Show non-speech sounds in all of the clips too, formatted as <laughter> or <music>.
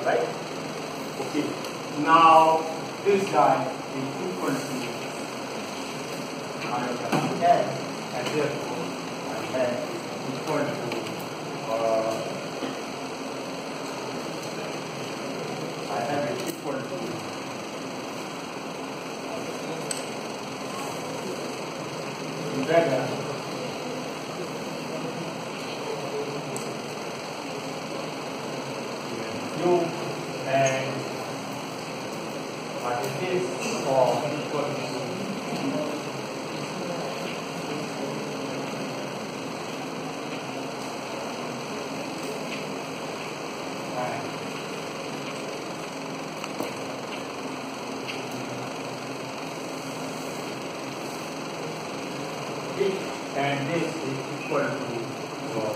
Alright? Okay. Now this guy is equal to n and therefore uh, I have it equal u and what it is for equal to and this and this is equal to uh,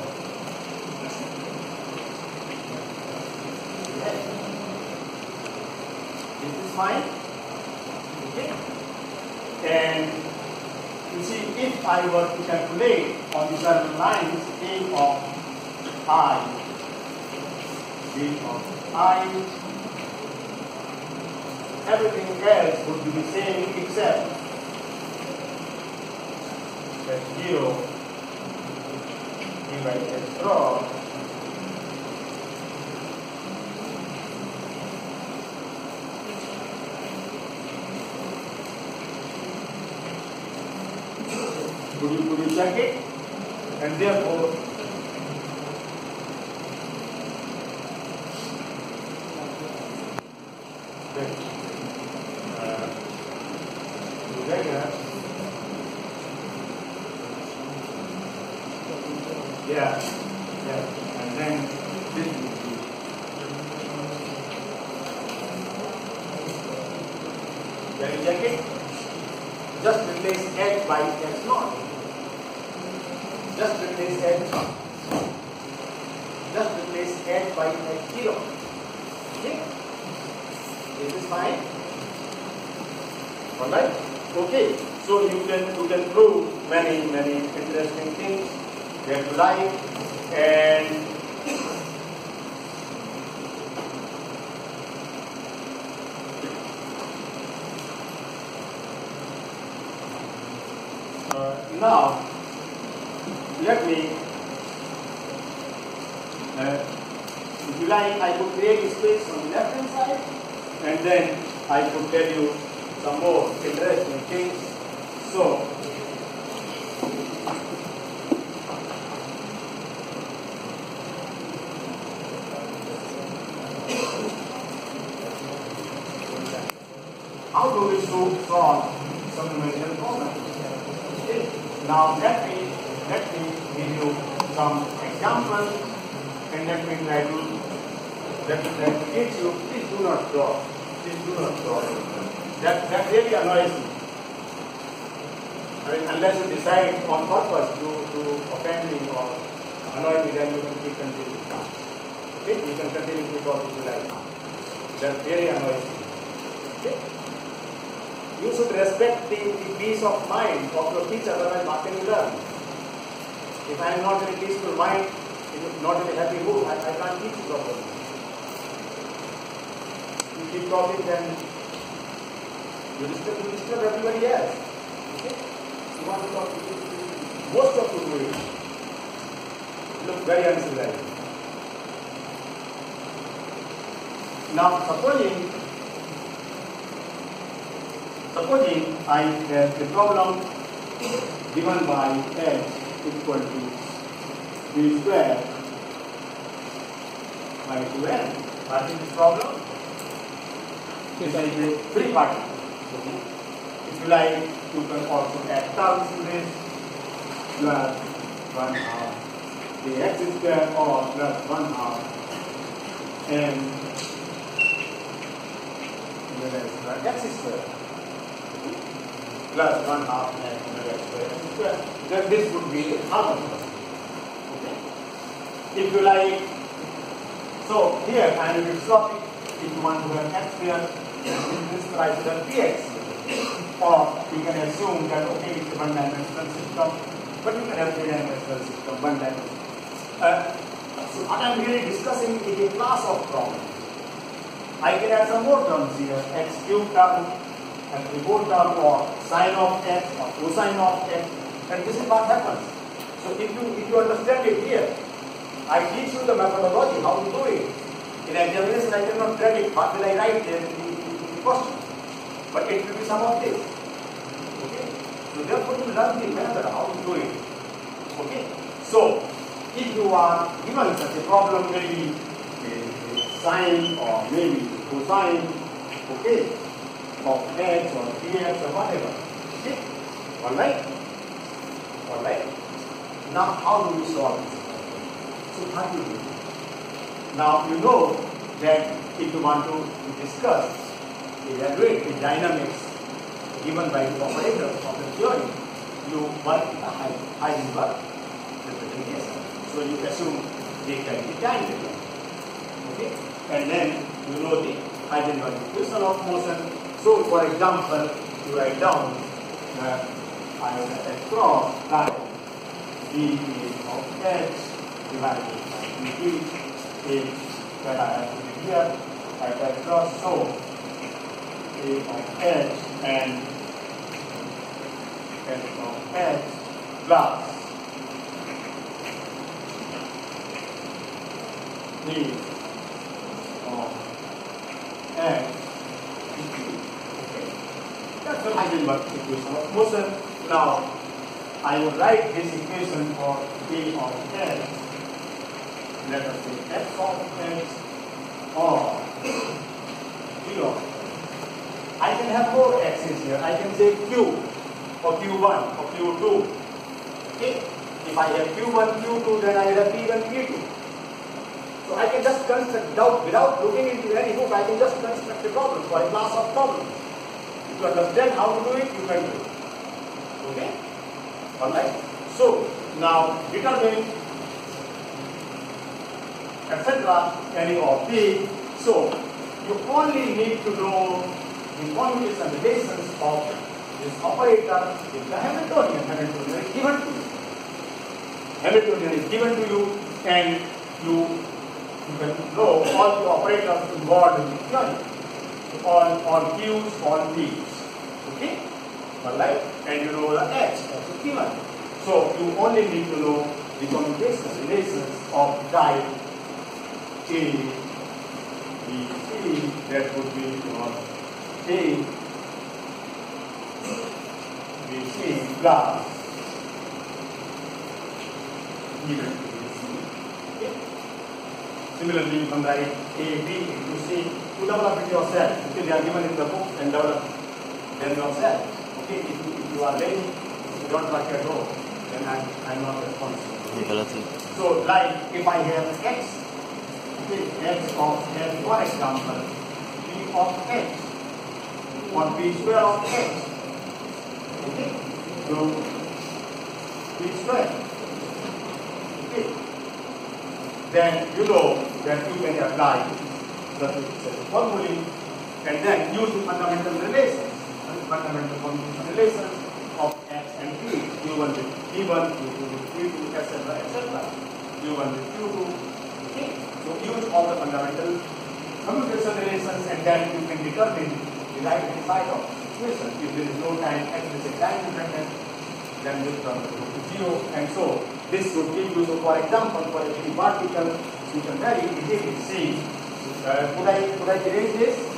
yes. Fine. Okay. And you see, if I were to calculate on the certain lines a of i, a of i, everything else would be the same except that 0 divided by it? And therefore, uh, and then this it? Just replace h by h naught. Just replace h. Just replace h by h zero. Okay? this Is fine? Alright? Okay. So you can you can prove many, many interesting things that you like and Uh, now, let me, uh, if you like, I could create a space on the left hand side and then I could tell you some more interesting things. So, how do we so- solve some numerical problems? Okay. Now let me let me give you me try to let me try you. Please do not draw. Please do not draw. That that really annoys me. I mean, unless you decide on purpose to, to offend me or annoy me, then you can keep continuing. Okay, you can continue to if you like. That really annoys me. Okay. You should respect the, the peace of mind of your teacher, otherwise can you learn? If I am not in a peaceful mind, not in a happy mood, I, I can't teach you properly. You keep talking, then you disturb, you disturb everybody else. Okay? You want to talk to people, most of you do it. Look very uncivilized. Now, supposing Supposing I have a problem given by x equal to b square by 2n. What is this problem? This is a free particle. If you like, you can also add terms to this plus 1 half the x square or plus 1 half and the rest x square plus 1 half and square. Then this would be the harmonic. Okay? If you like, so here philosophic, if you want to have x here, then this tries to have px. Or you can assume that okay, it's a one dimensional system, but you can have three dimensional system, one dimensional. Uh, so what I am really discussing is a class of problems. I can add some more terms here, x cube term, and whole term or sine of x or cosine of x, and this is what happens. So if you if you understand it here, I teach you the methodology, how to do it. In examination, I cannot predict what will I write there in the, in the question. But it will be some of this. Okay? So therefore you learn the method, how to do it. Okay? So if you are given such a problem, maybe sine or maybe cosine, okay, of x or dx or whatever. Okay? Alright? Alright? Now how do we solve this? So how do you do? Now you know that if you want to discuss, evaluate the dynamics given by the operator of the theory, you work with the Heisenberg representation. So you assume they can be time. Okay? And then you know the Heisenberg equation of motion. So for example, you write down that I have cross line d of h divided by dt is that I have to be here. At that cross so a of h and f of h plus d of x okay. That's the Heisenberg equation of motion. Now, I will write this equation for d of x let us say f of x or g of x. I can have more x's here. I can say q or q1 or q2. Okay? If I have q1, q2, then I have p1, p2. So I can just construct without, without looking into any book, I can just construct a problem for a class of problems. If you understand how to do it, you can do it. Okay? Alright? So, now determine etc. any of these. So you only need to know the commutation relations of this operator the Hamiltonian. Hamiltonian is given to you. Hamiltonian is given to you and you, you can know all the operators involved in the theory. On, on Q's, on P's. Okay? Alright? And you know the H also given. So you only need to know the commutation relations of type a, B, C, that would be your A, B, C plus given to B, C. Okay. Similarly, you can write A, B into C. You develop it yourself. Okay, they are given in the book and develop them yourself. Okay, if you, if you are lazy, you don't work at all, then I'm, I'm not responsible. So, like if I have X okay, x of x, for example, p of x or p square of x. Okay? So, p square. Okay? Then you know that you can apply the formula and then use the fundamental relations, fundamental relations of x and p, q1 with p1, q2 with p2, etc., etc., q1 with q2, so use all the fundamental commutation relations and then you can determine the right hand side of the equation. If there is no time explicit time dependent, then this term will to zero. And so this would give you, so for example, for a particle, you can very easily see, uh, could I could I erase this?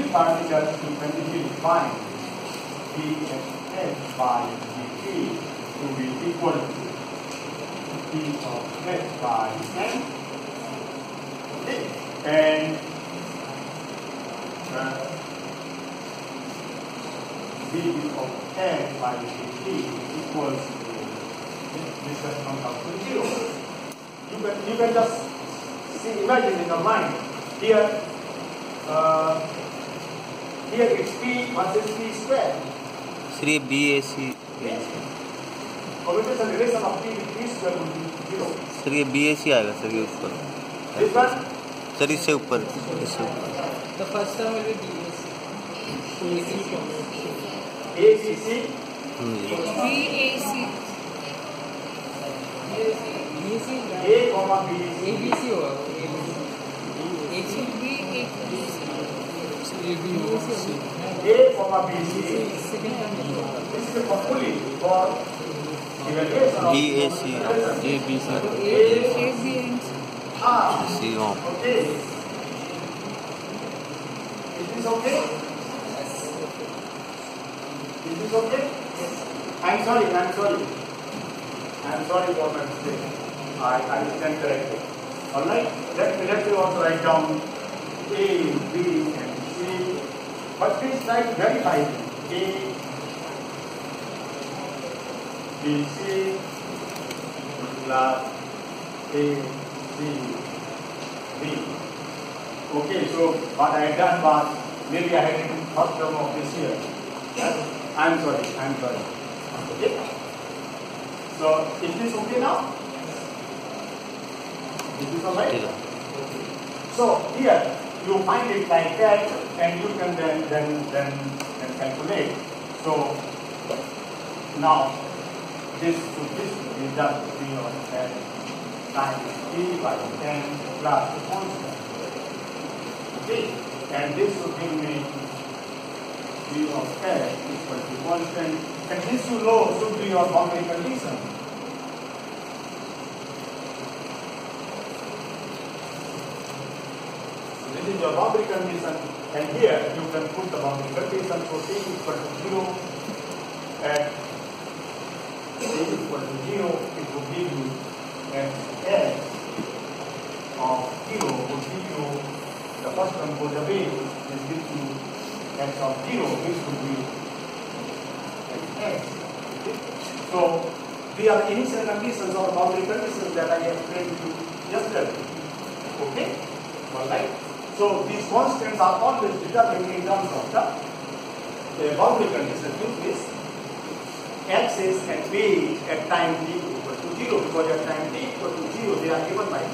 Free particle, you can easily define dx by dt to be equal to d of h by n. Okay. And uh, d of h by dt equals to this has come out to zero. You can, you can just see, imagine in your mind, here, uh, Here P versus P square. BAC. Yes. Sir ये B S आएगा sir ये ऊपर. Sir इससे ऊपर इससे ऊपर. ए सी A is okay is this okay is this okay yes I'm sorry I'm sorry I'm sorry for my mistake I I stand corrected all right let me let me also write down A B and But this night very high. A, B, C plus A, C, B. Okay, so what I had done was maybe I had written first term of this year. Yes? I'm sorry, I'm sorry. Okay? So is this okay now? Is this alright? Okay. So here you find it like that and you can then then then, then calculate. So now this so this is just b of n times b by n plus the constant. Okay, and this will give me b of n equal to constant, and this know should be your boundary condition. Is your boundary condition, and here you can put the boundary condition for t equal to 0 at t equal to 0, it will give you an x of 0 will give you the first one goes away, this gives you x of 0, which will be? So, we are initial conditions or boundary conditions that I explained to you yesterday. Okay? Alright? So these constants are always determined in terms of the, the boundary condition which is axis and p at time t equal to 0 because at time t equal to 0 they are given by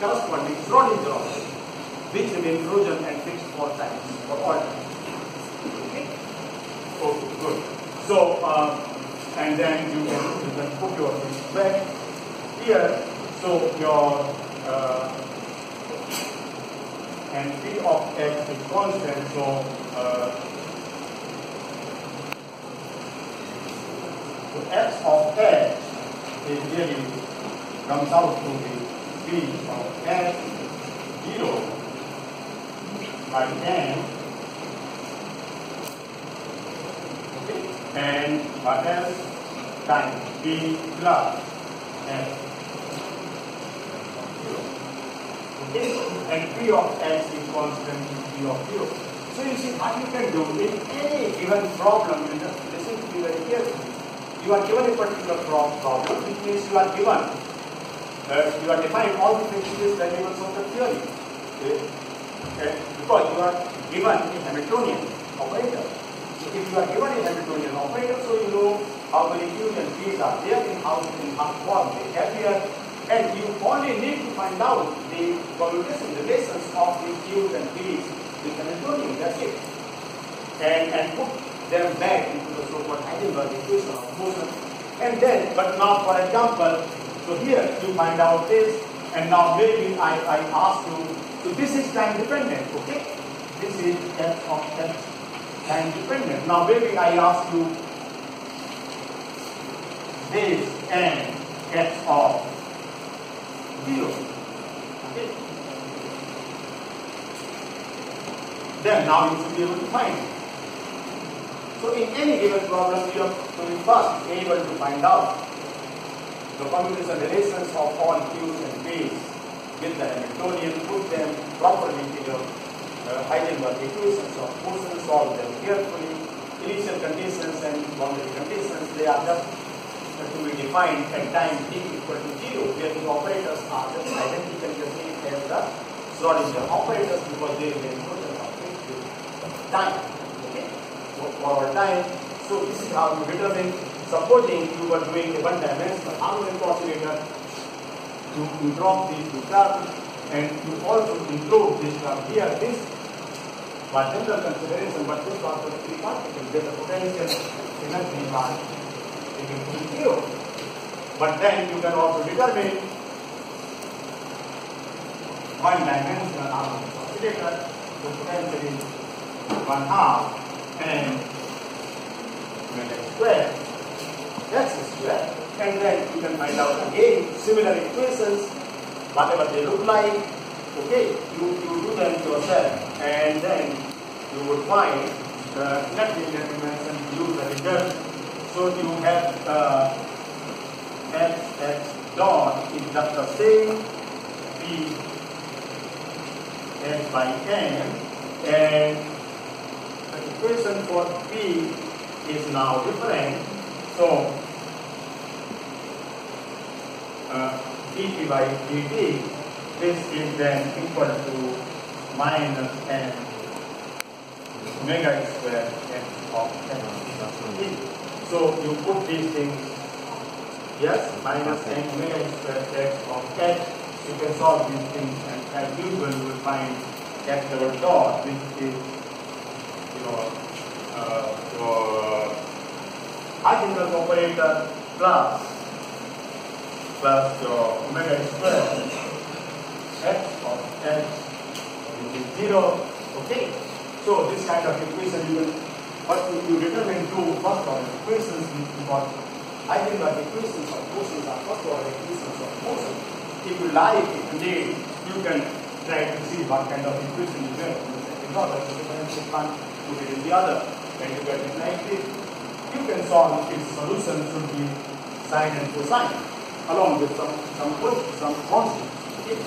corresponding Schrodinger operator which remain frozen and fixed for times for all times. Okay? Okay, good. So uh, and then you can, you can put your things back here. So your uh, and p of x is constant, so uh, so x of x is really comes out to be p of x zero. By n okay, and what else times p plus x And p of x is constant to p of 0. So you see what you can do in any given problem, you just listen to me very carefully. You are given a particular pro- problem, which means you are given, uh, you are defining all the principles variables of the theory. Okay? Okay? Because you are given a Hamiltonian operator. So if you are given a Hamiltonian operator, so you know how many and p's are there in how in how form they appear, and you only need to find out the commutation relations of the q's and p's with Hamiltonian. That's it. And and put them back into the so-called Heisenberg equation of motion. And then, but now for example, so here you find out this, and now maybe I, I ask you, so this is time dependent, okay? This is f of x time dependent. Now maybe I ask you this and x of zero. Okay? Then now you should be able to find. So in any given problem, you be first able to find out the commutation relations of all q's and p's with the Hamiltonian, put them properly in your uh, Heisenberg equations of motion, solve them carefully. Initial conditions and boundary conditions, they are just to be defined at time t equal to 0, where the operators are just identical the same as the Schrodinger operators because they will important of with time. Okay? So for our time, so this is how you determine. Supposing you were doing a one-dimensional harmonic oscillator, you drop these two terms and you also include this term here. This was general consideration, but this was the three particles where the potential energy was taken to zero. But then you can also determine one dimensional harmonic oscillator, the potential is one half and square, x square, and then you can find out again similar equations, whatever they look like. Okay, you, you do them yourself, and then you would find the net dimension, use the result. So you have uh, dot is just the same b x by n, and the equation for b is now different. So uh, dt by dt, this is then equal to minus n omega square n of n. So you put these things, yes, minus n omega square x of h, you can solve these things and as usual you will find x double dot, which is, you know, uh, your Heisenberg operator plus plus your omega square x of x which is zero. Okay. So this kind of equation you will what you you determine two first order equations i think Heisenberg equations of motions are first order equations of motion. If you like, if you you can try to see what kind of equation you get in the second order. So differential one, put it in the other. When you get it like this, you can solve its solution should be sine and cosine along with some some some constant. Okay?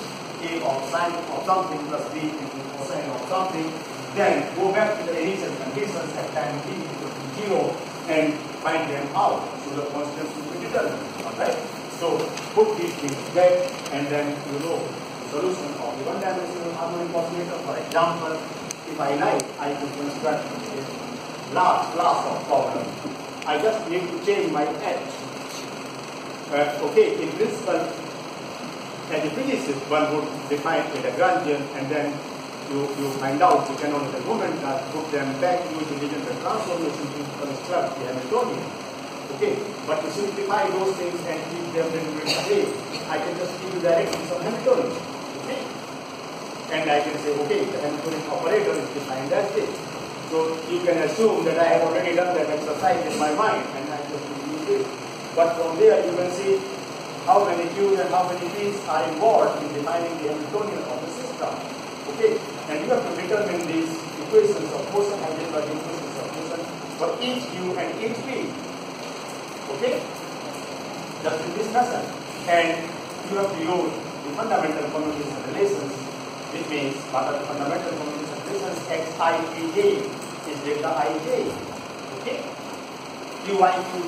A of sine of something plus b into cosine of something. Then go back to the initial conditions at time t equal to zero and find them out. So the constants will be determined. Alright? So put these things back and then you know the solution of the one dimensional harmonic oscillator. For example, if I like, I could construct a large class of problems. I just need to change my edge. Uh, okay, in principle, as a physicist, one would define a Lagrangian and then you, you find out you can on the canonical moment and put them back using Legendre transformation to construct the Hamiltonian. Okay, but to simplify those things and keep them in the way, I can just give you directly some Hamiltonian. Okay? And I can say, okay, the Hamiltonian operator is defined as this. So you can assume that I have already done that exercise in my mind and I just use it. But from there you can see how many Q's and how many P's are involved in defining the Hamiltonian of the system. Okay, and you have to determine these equations of motion, Heisenberg equations of motion for each u and each v. Okay, just in this fashion. And you have to use the fundamental commutation relations, which means what are the fundamental commutation relations? Xij is delta ij. Okay. Qi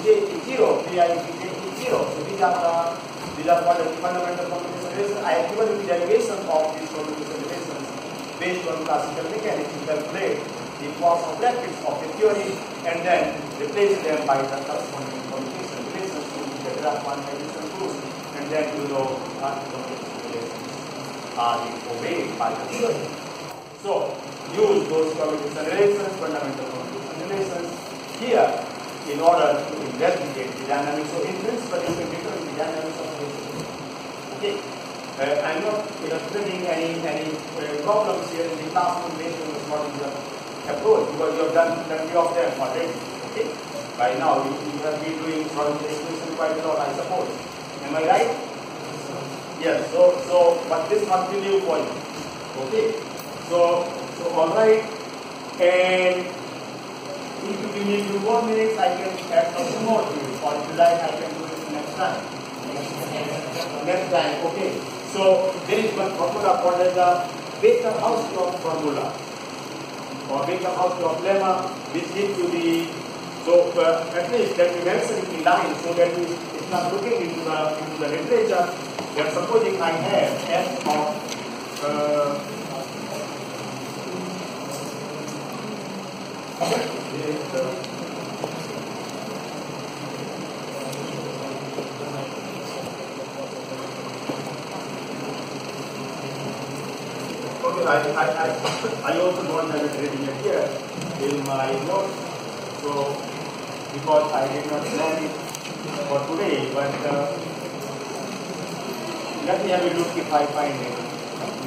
is zero, Pi is zero. So these are the these are what the fundamental commutation relations. I have given the derivation of these commutation relations based on classical mechanics. Calculate the Poisson brackets of the theory and then replace them by the corresponding commutation relations to the Dirac quantization rules and then you know uh, what the relations are obeyed by the theory. So use those commutation relations, fundamental commutation relations here in order to investigate the dynamics. So in principle, you can determine the dynamics of system. Okay. Uh, I'm not illustrating any any uh, problems here in the classroom based on the Schrodinger approach because you have done plenty of them already. Okay. By now, you, you have been doing Schrodinger equation quite a lot, I suppose. Am I right? Yes. So so, but this must be new for you. Okay. So so all right, and if you give me two more minutes, I can add something more to it. Or if you like, I can do it next time. Next time, okay. So there is one formula called as the Baker-Hausdorff formula. Or Baker-Hausdorff lemma, which gives you the so uh, at least that we mention in line so that we, if not looking into the into the literature, are supposing I have f of uh, <laughs> Okay, I, I, I, I also don't have it written here in my notes. So, because I did not note it for today, but uh, let me have a look if I find it.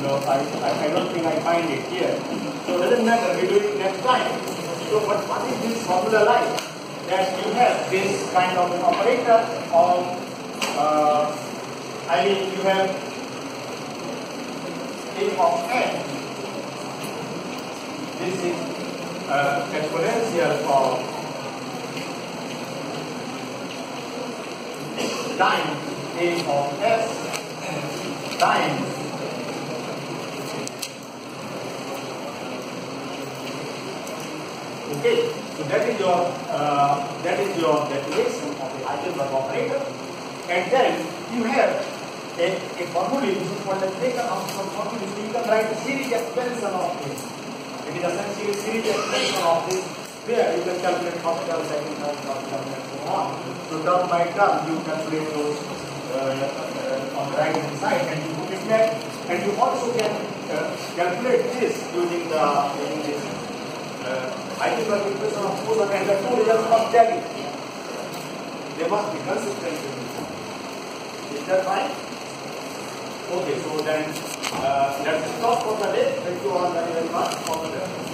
No, I, I, I don't think I find it here. So it doesn't matter, we do it next time. So but what is this formula like? That you have this kind of an operator on, uh, I mean you have a of n. This is uh, exponential of times a of s times Okay, so that is your uh, that is your definition of the Heisenberg operator, and then you have a, formula which is called the Baker Armstrong formula. So you can write a series expansion of this. It is essentially series expansion of this. Where you can calculate hospital, second, third, fourth, term, and so on. So term by term, you calculate those uh, uh, on the right hand side, and you put it back. And you also can uh, calculate this using the using this uh, Heisenberg equation of force and the two results must tally. They must be consistent. Is that right? Okay, so then uh, let's stop for the day. Thank you all very, much for the